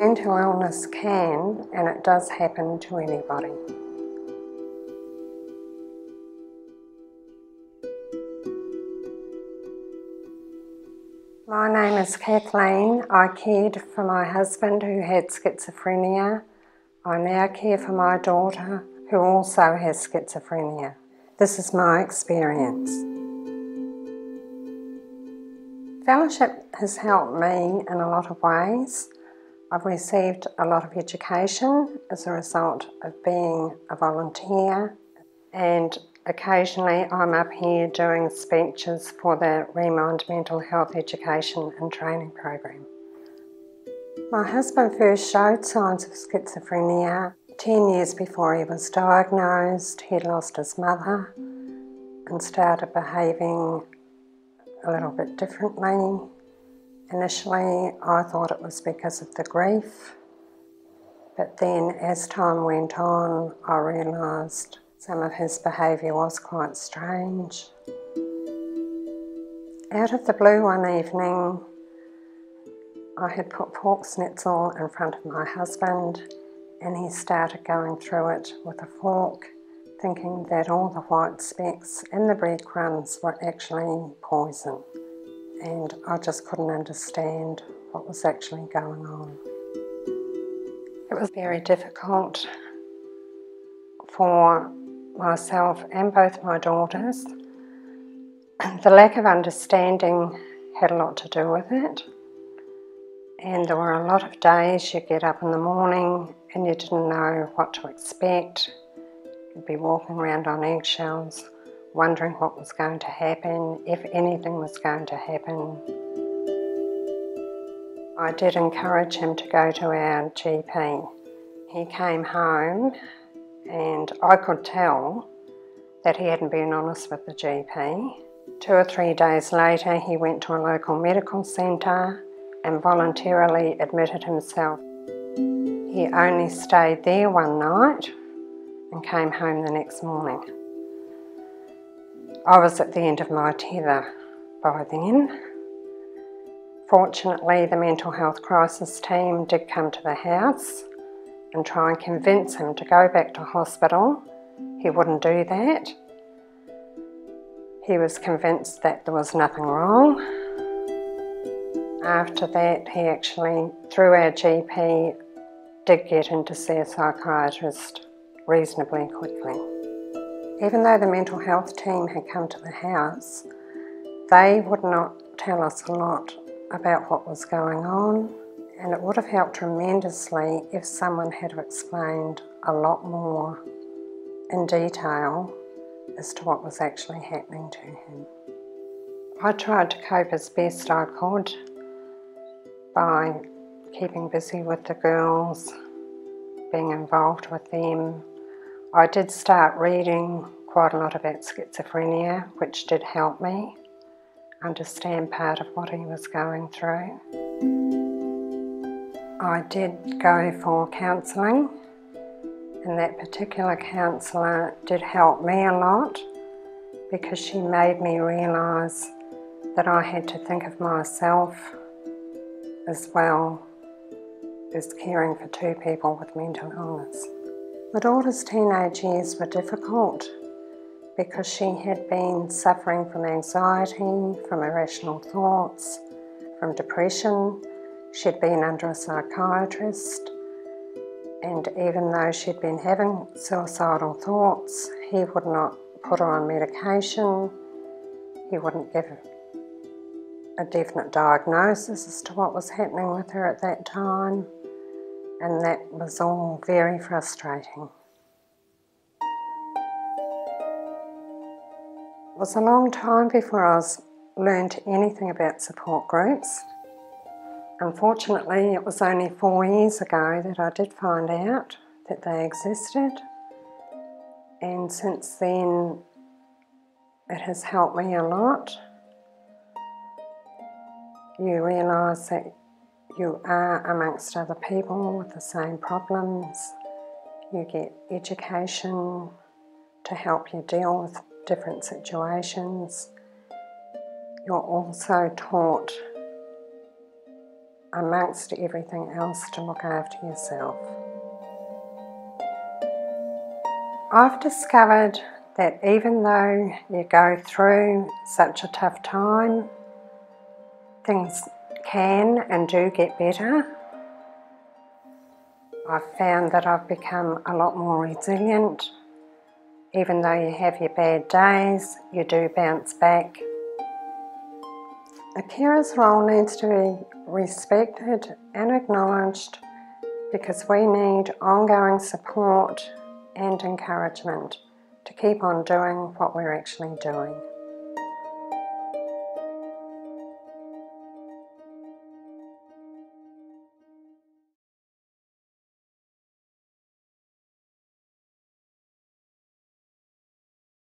Mental illness can, and it does happen to anybody. My name is Kathleen. I cared for my husband who had schizophrenia. I now care for my daughter who also has schizophrenia. This is my experience. Fellowship has helped me in a lot of ways. I've received a lot of education as a result of being a volunteer and occasionally I'm up here doing speeches for the Remind Mental Health Education and Training Program. My husband first showed signs of schizophrenia 10 years before he was diagnosed. He'd lost his mother and started behaving a little bit differently. Initially, I thought it was because of the grief, but then as time went on, I realised some of his behaviour was quite strange. Out of the blue one evening, I had put pork schnitzel in front of my husband and he started going through it with a fork, thinking that all the white specks in the breadcrumbs were actually poison. And I just couldn't understand what was actually going on. It was very difficult for myself and both my daughters. The lack of understanding had a lot to do with it. And there were a lot of days you get up in the morning and you didn't know what to expect. You'd be walking around on eggshells, wondering what was going to happen, if anything was going to happen. I did encourage him to go to our GP. He came home and I could tell that he hadn't been honest with the GP. Two or three days later, he went to a local medical centre and voluntarily admitted himself. He only stayed there one night and came home the next morning. I was at the end of my tether by then. Fortunately, the mental health crisis team did come to the house and try and convince him to go back to hospital. He wouldn't do that. He was convinced that there was nothing wrong. After that, he actually, through our GP, did get in to see a psychiatrist reasonably quickly. Even though the mental health team had come to the house, they would not tell us a lot about what was going on and it would have helped tremendously if someone had explained a lot more in detail as to what was actually happening to him. I tried to cope as best I could by keeping busy with the girls, being involved with them. I did start reading quite a lot about schizophrenia, which did help me understand part of what he was going through. I did go for counselling, and that particular counsellor did help me a lot because she made me realise that I had to think of myself as well as caring for two people with mental illness. My daughter's teenage years were difficult because she had been suffering from anxiety, from irrational thoughts, from depression, She'd been under a psychiatrist, and even though she'd been having suicidal thoughts, he would not put her on medication, he wouldn't give a definite diagnosis as to what was happening with her at that time, and that was all very frustrating. It was a long time before I was learned anything about support groups. Unfortunately, it was only four years ago that I did find out that they existed, and since then, it has helped me a lot. You realise that you are amongst other people with the same problems. You get education to help you deal with different situations. You're also taught amongst everything else to look after yourself. I've discovered that even though you go through such a tough time, things can and do get better. I've found that I've become a lot more resilient. Even though you have your bad days, you do bounce back. A carer's role needs to be respected and acknowledged because we need ongoing support and encouragement to keep on doing what we're actually doing.